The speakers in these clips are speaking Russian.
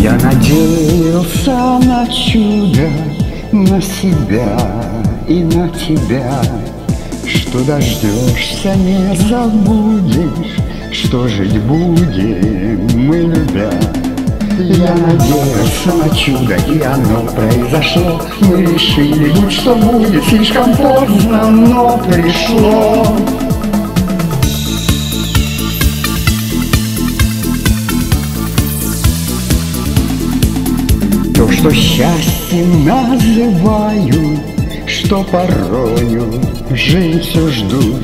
Я надеялся на чудо, на себя и на тебя, Что дождешься, не забудешь, что жить будем мы любя. Я надеялся на чудо, и оно произошло Мы решили, будь что будет, слишком поздно, но пришло что счастьем называют, Что порою женщин ждут,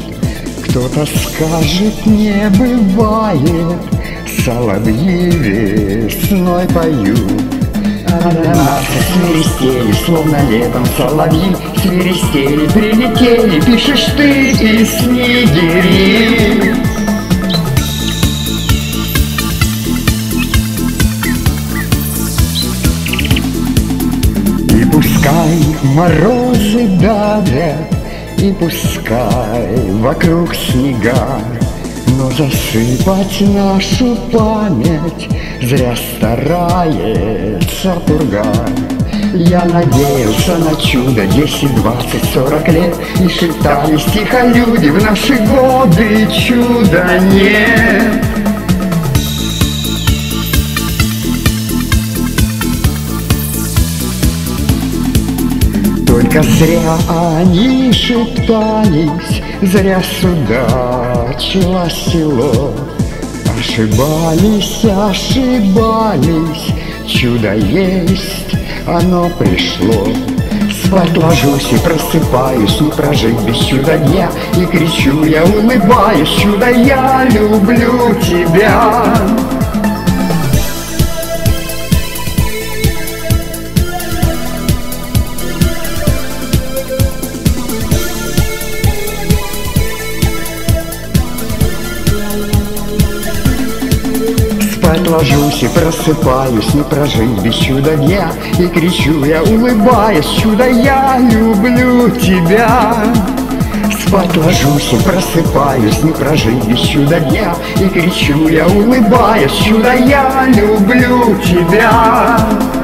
Кто-то скажет, не бывает, Соловьи весной поют. А нас свиристели, словно летом соловьи Свиристели, прилетели, пишешь ты из снегири. Пускай морозы давят, И пускай вокруг снега, Но засыпать нашу память Зря старается пурга. Я надеялся на чудо десять, двадцать, сорок лет И шептались тихо люди в наши годы чуда нет Зря они шептались, зря судачило село. Ошибались, ошибались, чудо есть, оно пришло. Спать ложусь и просыпаюсь, не прожить без чуда дня И кричу я, улыбаюсь, чудо, я люблю тебя ложусь и просыпаюсь, не прожить без чуда дня И кричу я, улыбаясь, чудо, я люблю тебя Спать ложусь и просыпаюсь, не прожить без чуда дня И кричу я, улыбаясь, чудо, я люблю тебя